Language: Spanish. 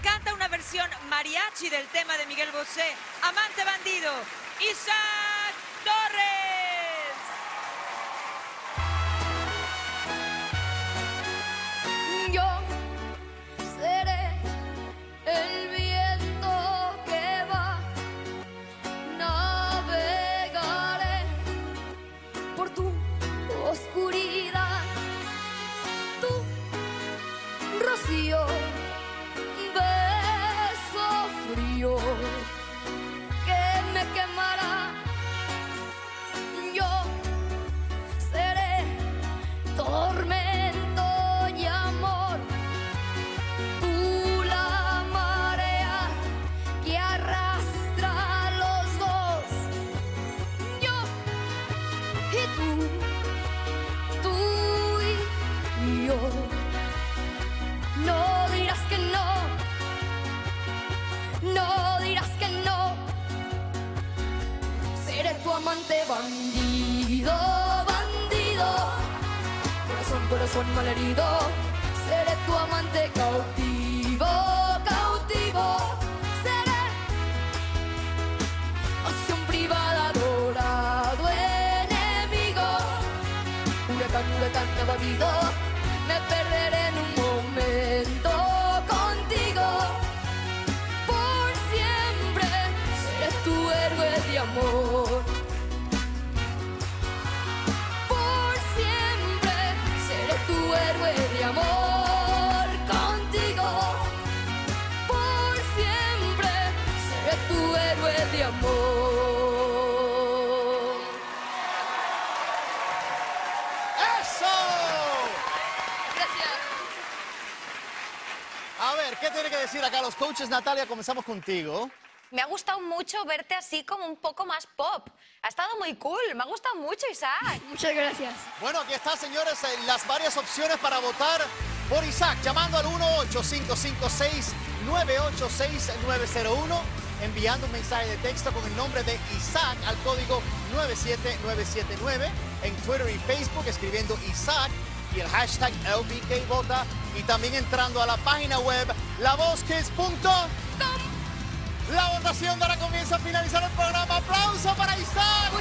canta una versión mariachi del tema de Miguel Bosé, Amante Bandido, Isaac Torres. Amante bandido, bandido corazón, corazón malherido. Seré tu amante cautivo, cautivo. Seré pasión privada, adorado enemigo. Huracán, huracán, nada habido. Me perderé en un momento contigo. Por siempre seré tu héroe de amor. Tiene que decir acá los coaches? Natalia, comenzamos contigo. Me ha gustado mucho verte así como un poco más pop. Ha estado muy cool. Me ha gustado mucho, Isaac. Muchas gracias. Bueno, aquí está, señores, las varias opciones para votar por Isaac, llamando al 1-8556-986-901, enviando un mensaje de texto con el nombre de Isaac al código 97979, en Twitter y Facebook escribiendo Isaac y el hashtag LBKVota, y también entrando a la página web lavozkids.com. La votación dará comienzo a finalizar el programa. ¡Aplauso para Isaac!